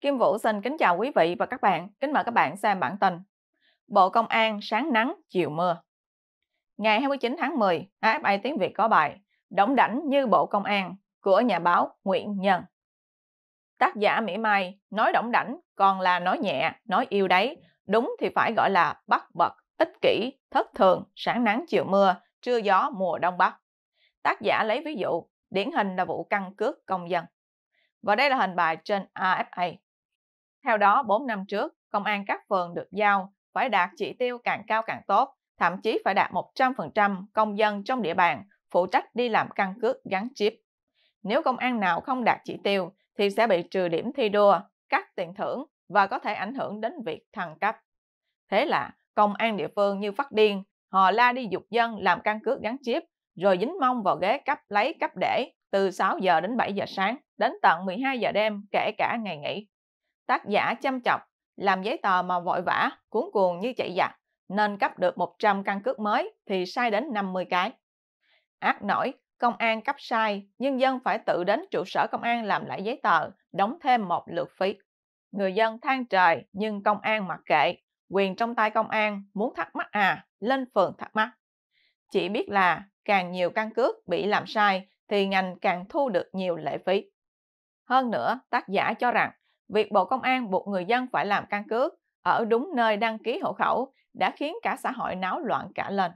Kim Vũ xin kính chào quý vị và các bạn. Kính mời các bạn xem bản tin. Bộ Công an sáng nắng, chiều mưa. Ngày 29 tháng 10, AFA Tiếng Việt có bài Đóng đảnh như Bộ Công an của nhà báo Nguyễn Nhân. Tác giả Mỹ Mai nói đóng đảnh còn là nói nhẹ, nói yêu đấy. Đúng thì phải gọi là bắt bật, ích kỷ, thất thường, sáng nắng chiều mưa, trưa gió mùa đông bắc. Tác giả lấy ví dụ, điển hình là vụ căn cước công dân. Và đây là hình bài trên AFA. Theo đó, 4 năm trước, công an các phường được giao phải đạt chỉ tiêu càng cao càng tốt, thậm chí phải đạt 100% công dân trong địa bàn phụ trách đi làm căn cước gắn chip. Nếu công an nào không đạt chỉ tiêu thì sẽ bị trừ điểm thi đua, cắt tiền thưởng và có thể ảnh hưởng đến việc thăng cấp. Thế là công an địa phương như phát điên, họ la đi dục dân làm căn cước gắn chip, rồi dính mông vào ghế cấp lấy cấp để từ 6 giờ đến 7 giờ sáng, đến tận 12 giờ đêm kể cả ngày nghỉ tác giả chăm chọc, làm giấy tờ mà vội vã, cuốn cuồng như chạy giặc, nên cấp được 100 căn cước mới thì sai đến 50 cái. Ác nổi, công an cấp sai, nhân dân phải tự đến trụ sở công an làm lại giấy tờ, đóng thêm một lượt phí. Người dân than trời nhưng công an mặc kệ, quyền trong tay công an, muốn thắc mắc à, lên phường thắc mắc. Chỉ biết là càng nhiều căn cước bị làm sai thì ngành càng thu được nhiều lệ phí. Hơn nữa, tác giả cho rằng việc Bộ Công an buộc người dân phải làm căn cước ở đúng nơi đăng ký hộ khẩu đã khiến cả xã hội náo loạn cả lên.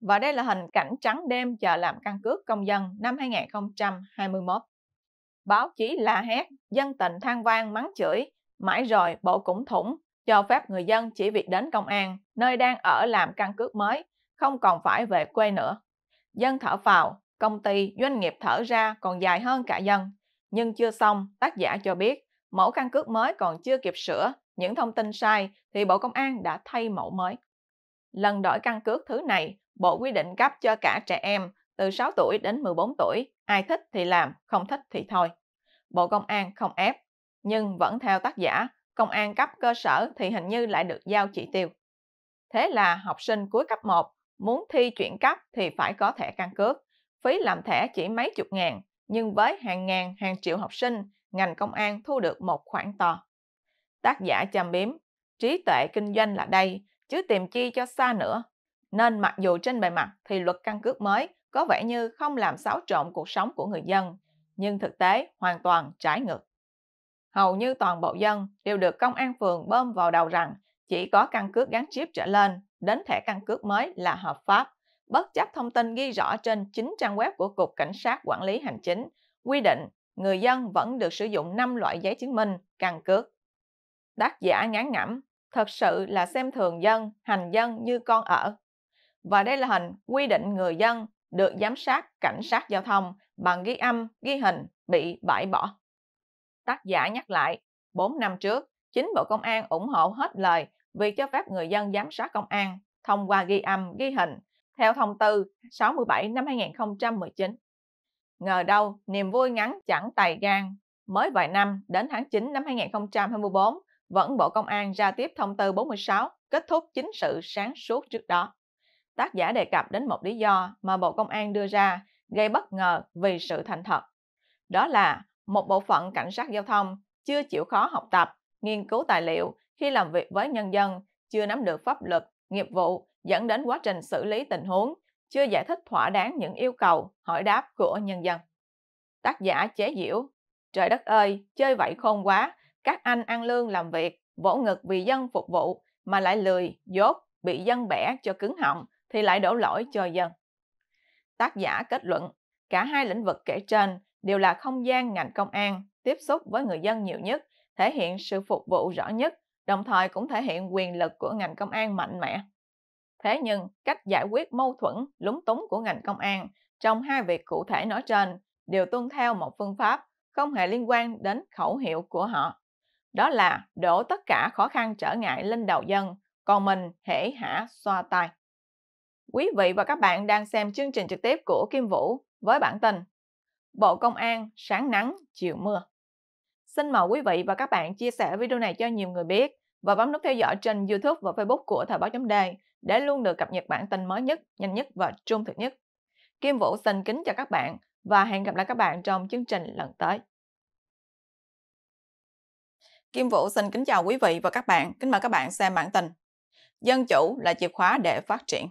Và đây là hình cảnh trắng đêm chờ làm căn cước công dân năm 2021. Báo chí la hét, dân tình than vang mắng chửi, mãi rồi bộ cũng thủng, cho phép người dân chỉ việc đến công an, nơi đang ở làm căn cước mới, không còn phải về quê nữa. Dân thở phào, công ty, doanh nghiệp thở ra còn dài hơn cả dân. Nhưng chưa xong, tác giả cho biết mẫu căn cước mới còn chưa kịp sửa những thông tin sai thì Bộ Công an đã thay mẫu mới. Lần đổi căn cước thứ này, Bộ quy định cấp cho cả trẻ em từ 6 tuổi đến 14 tuổi, ai thích thì làm, không thích thì thôi. Bộ Công an không ép, nhưng vẫn theo tác giả, công an cấp cơ sở thì hình như lại được giao chỉ tiêu. Thế là học sinh cuối cấp 1 muốn thi chuyển cấp thì phải có thẻ căn cước. Phí làm thẻ chỉ mấy chục ngàn, nhưng với hàng ngàn, hàng triệu học sinh ngành công an thu được một khoản to. Tác giả châm biếm, trí tuệ kinh doanh là đây, chứ tìm chi cho xa nữa. Nên mặc dù trên bề mặt thì luật căn cước mới có vẻ như không làm xáo trộn cuộc sống của người dân, nhưng thực tế hoàn toàn trái ngược. Hầu như toàn bộ dân đều được công an phường bơm vào đầu rằng chỉ có căn cước gắn chip trở lên đến thẻ căn cước mới là hợp pháp, bất chấp thông tin ghi rõ trên chính trang web của Cục Cảnh sát Quản lý Hành chính quy định người dân vẫn được sử dụng 5 loại giấy chứng minh, căn cước. Tác giả ngán ngẩm, thật sự là xem thường dân, hành dân như con ở. Và đây là hình quy định người dân được giám sát cảnh sát giao thông bằng ghi âm, ghi hình bị bãi bỏ. Tác giả nhắc lại, 4 năm trước, chính Bộ Công an ủng hộ hết lời vì cho phép người dân giám sát công an thông qua ghi âm, ghi hình theo thông tư 67 năm 2019. Ngờ đâu, niềm vui ngắn chẳng tài gan. Mới vài năm, đến tháng 9 năm 2024, vẫn Bộ Công an ra tiếp thông tư 46, kết thúc chính sự sáng suốt trước đó. Tác giả đề cập đến một lý do mà Bộ Công an đưa ra gây bất ngờ vì sự thành thật. Đó là một bộ phận cảnh sát giao thông chưa chịu khó học tập, nghiên cứu tài liệu khi làm việc với nhân dân, chưa nắm được pháp luật, nghiệp vụ dẫn đến quá trình xử lý tình huống chưa giải thích thỏa đáng những yêu cầu, hỏi đáp của nhân dân. Tác giả chế diễu, trời đất ơi, chơi vậy khôn quá, các anh ăn lương làm việc, vỗ ngực vì dân phục vụ, mà lại lười, dốt, bị dân bẻ cho cứng họng, thì lại đổ lỗi cho dân. Tác giả kết luận, cả hai lĩnh vực kể trên đều là không gian ngành công an tiếp xúc với người dân nhiều nhất, thể hiện sự phục vụ rõ nhất, đồng thời cũng thể hiện quyền lực của ngành công an mạnh mẽ. Thế nhưng, cách giải quyết mâu thuẫn, lúng túng của ngành công an trong hai việc cụ thể nói trên đều tuân theo một phương pháp không hề liên quan đến khẩu hiệu của họ. Đó là đổ tất cả khó khăn trở ngại lên đầu dân, còn mình hễ hả xoa tay. Quý vị và các bạn đang xem chương trình trực tiếp của Kim Vũ với bản tin Bộ Công an sáng nắng, chiều mưa. Xin mời quý vị và các bạn chia sẻ video này cho nhiều người biết và bấm nút theo dõi trên YouTube và Facebook của Thời báo chấm để luôn được cập nhật bản tin mới nhất, nhanh nhất và trung thực nhất. Kim Vũ xin kính chào các bạn và hẹn gặp lại các bạn trong chương trình lần tới. Kim Vũ xin kính chào quý vị và các bạn. Kính mời các bạn xem bản tin. Dân chủ là chìa khóa để phát triển.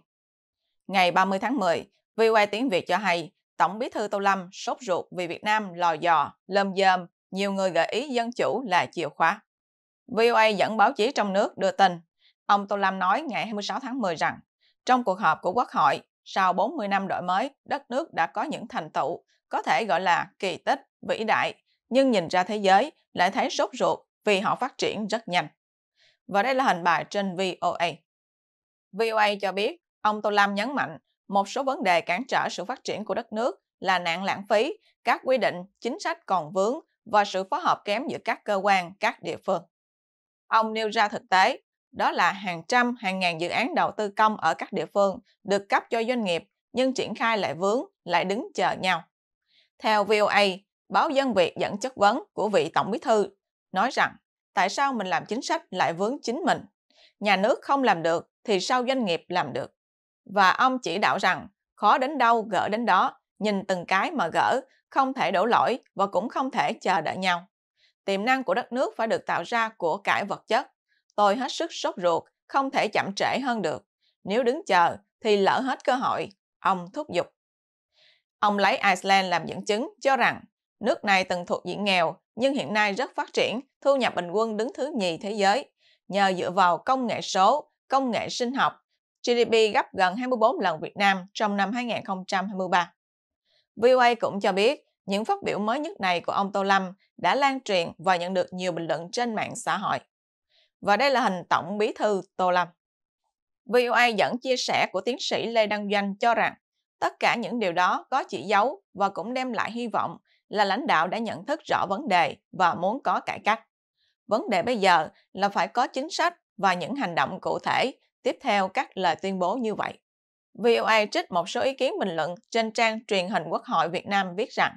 Ngày 30 tháng 10, VOA tiếng Việt cho hay Tổng bí thư Tô Lâm sốt ruột vì Việt Nam lò dò, lơm dơm, nhiều người gợi ý dân chủ là chìa khóa. VOA dẫn báo chí trong nước đưa tin, ông Tô Lâm nói ngày 26 tháng 10 rằng trong cuộc họp của Quốc hội, sau 40 năm đổi mới, đất nước đã có những thành tựu có thể gọi là kỳ tích, vĩ đại, nhưng nhìn ra thế giới lại thấy sốt ruột vì họ phát triển rất nhanh. Và đây là hình bài trên VOA. VOA cho biết, ông Tô Lâm nhấn mạnh một số vấn đề cản trở sự phát triển của đất nước là nạn lãng phí, các quy định, chính sách còn vướng và sự phối hợp kém giữa các cơ quan, các địa phương. Ông nêu ra thực tế, đó là hàng trăm, hàng ngàn dự án đầu tư công ở các địa phương được cấp cho doanh nghiệp nhưng triển khai lại vướng, lại đứng chờ nhau. Theo VOA, báo Dân Việt dẫn chất vấn của vị Tổng bí thư nói rằng tại sao mình làm chính sách lại vướng chính mình? Nhà nước không làm được thì sao doanh nghiệp làm được? Và ông chỉ đạo rằng khó đến đâu gỡ đến đó, nhìn từng cái mà gỡ, không thể đổ lỗi và cũng không thể chờ đợi nhau. Tiềm năng của đất nước phải được tạo ra của cải vật chất. Tôi hết sức sốt ruột, không thể chậm trễ hơn được. Nếu đứng chờ thì lỡ hết cơ hội, ông thúc giục. Ông lấy Iceland làm dẫn chứng cho rằng nước này từng thuộc diện nghèo nhưng hiện nay rất phát triển, thu nhập bình quân đứng thứ nhì thế giới. Nhờ dựa vào công nghệ số, công nghệ sinh học, GDP gấp gần 24 lần Việt Nam trong năm 2023. VOA cũng cho biết, những phát biểu mới nhất này của ông Tô Lâm đã lan truyền và nhận được nhiều bình luận trên mạng xã hội. Và đây là hình Tổng Bí thư Tô Lâm. VOA dẫn chia sẻ của tiến sĩ Lê Đăng Doanh cho rằng, tất cả những điều đó có chỉ dấu và cũng đem lại hy vọng là lãnh đạo đã nhận thức rõ vấn đề và muốn có cải cách. Vấn đề bây giờ là phải có chính sách và những hành động cụ thể tiếp theo các lời tuyên bố như vậy. VOA trích một số ý kiến bình luận trên trang truyền hình Quốc hội Việt Nam viết rằng,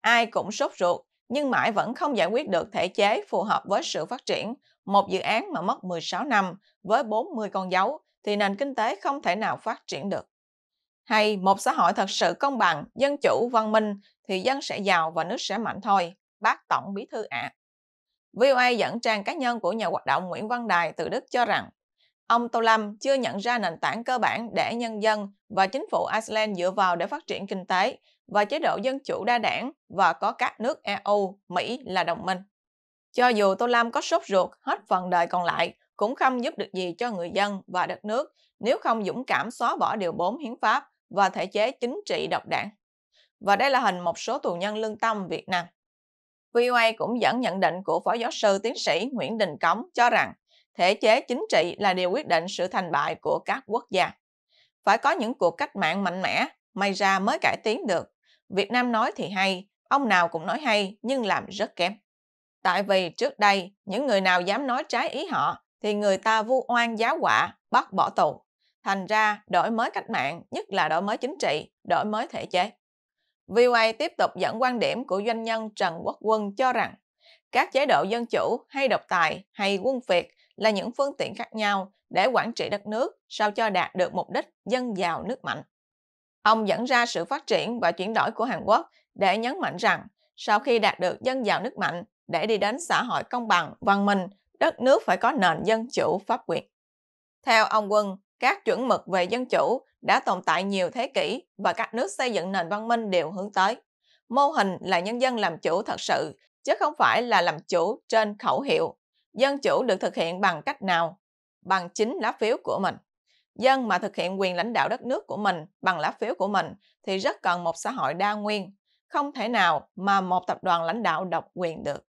ai cũng sốt ruột nhưng mãi vẫn không giải quyết được thể chế phù hợp với sự phát triển. Một dự án mà mất 16 năm với 40 con dấu thì nền kinh tế không thể nào phát triển được. Hay một xã hội thật sự công bằng, dân chủ, văn minh thì dân sẽ giàu và nước sẽ mạnh thôi, bác Tổng Bí Thư ạ. À. VOA dẫn trang cá nhân của nhà hoạt động Nguyễn Văn Đài từ Đức cho rằng ông Tô Lâm chưa nhận ra nền tảng cơ bản để nhân dân và chính phủ Iceland dựa vào để phát triển kinh tế và chế độ dân chủ đa đảng và có các nước EU, Mỹ là đồng minh. Cho dù Tô Lam có sốt ruột hết phần đời còn lại, cũng không giúp được gì cho người dân và đất nước nếu không dũng cảm xóa bỏ điều 4 hiến pháp và thể chế chính trị độc đảng. Và đây là hình một số tù nhân lương tâm Việt Nam. VOA cũng dẫn nhận định của Phó Giáo sư Tiến sĩ Nguyễn Đình Cống cho rằng thể chế chính trị là điều quyết định sự thành bại của các quốc gia. Phải có những cuộc cách mạng mạnh mẽ, may ra mới cải tiến được. Việt Nam nói thì hay, ông nào cũng nói hay nhưng làm rất kém. Tại vì trước đây, những người nào dám nói trái ý họ thì người ta vu oan giáo quả, bắt bỏ tù. Thành ra, đổi mới cách mạng, nhất là đổi mới chính trị, đổi mới thể chế. VOA tiếp tục dẫn quan điểm của doanh nhân Trần Quốc Quân cho rằng các chế độ dân chủ hay độc tài hay quân phiệt là những phương tiện khác nhau để quản trị đất nước sao cho đạt được mục đích dân giàu nước mạnh. Ông dẫn ra sự phát triển và chuyển đổi của Hàn Quốc để nhấn mạnh rằng sau khi đạt được dân giàu nước mạnh để đi đến xã hội công bằng, văn minh, đất nước phải có nền dân chủ pháp quyền. Theo ông Quân, các chuẩn mực về dân chủ đã tồn tại nhiều thế kỷ và các nước xây dựng nền văn minh đều hướng tới. Mô hình là nhân dân làm chủ thật sự, chứ không phải là làm chủ trên khẩu hiệu. Dân chủ được thực hiện bằng cách nào? Bằng chính lá phiếu của mình. Dân mà thực hiện quyền lãnh đạo đất nước của mình bằng lá phiếu của mình thì rất cần một xã hội đa nguyên. Không thể nào mà một tập đoàn lãnh đạo độc quyền được.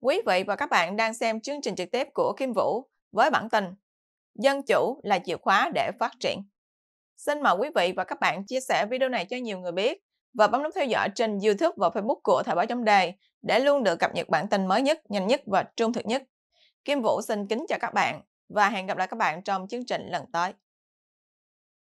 Quý vị và các bạn đang xem chương trình trực tiếp của Kim Vũ với bản tin Dân chủ là chìa khóa để phát triển. Xin mời quý vị và các bạn chia sẻ video này cho nhiều người biết và bấm nút theo dõi trên YouTube và Facebook của Thời báo chấm đề để luôn được cập nhật bản tin mới nhất, nhanh nhất và trung thực nhất. Kim Vũ xin kính chào các bạn và hẹn gặp lại các bạn trong chương trình lần tới.